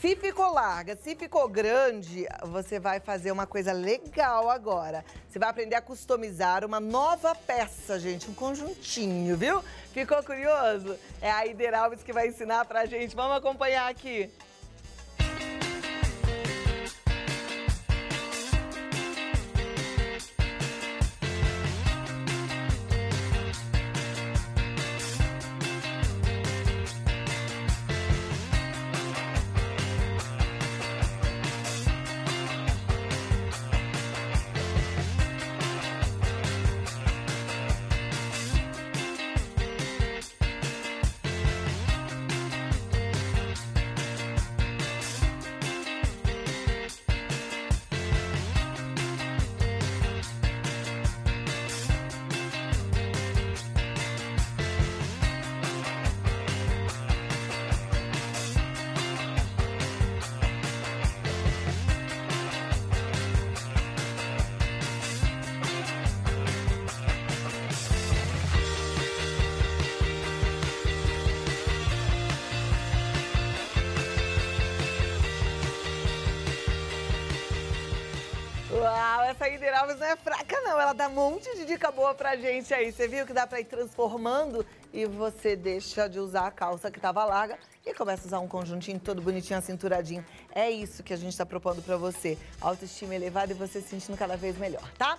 Se ficou larga, se ficou grande, você vai fazer uma coisa legal agora. Você vai aprender a customizar uma nova peça, gente, um conjuntinho, viu? Ficou curioso? É a Ider Alves que vai ensinar pra gente. Vamos acompanhar aqui. Uau, essa Alves não é fraca não, ela dá um monte de dica boa pra gente aí. Você viu que dá pra ir transformando e você deixa de usar a calça que tava larga e começa a usar um conjuntinho todo bonitinho, acinturadinho. É isso que a gente tá propondo pra você. Autoestima elevada e você se sentindo cada vez melhor, tá?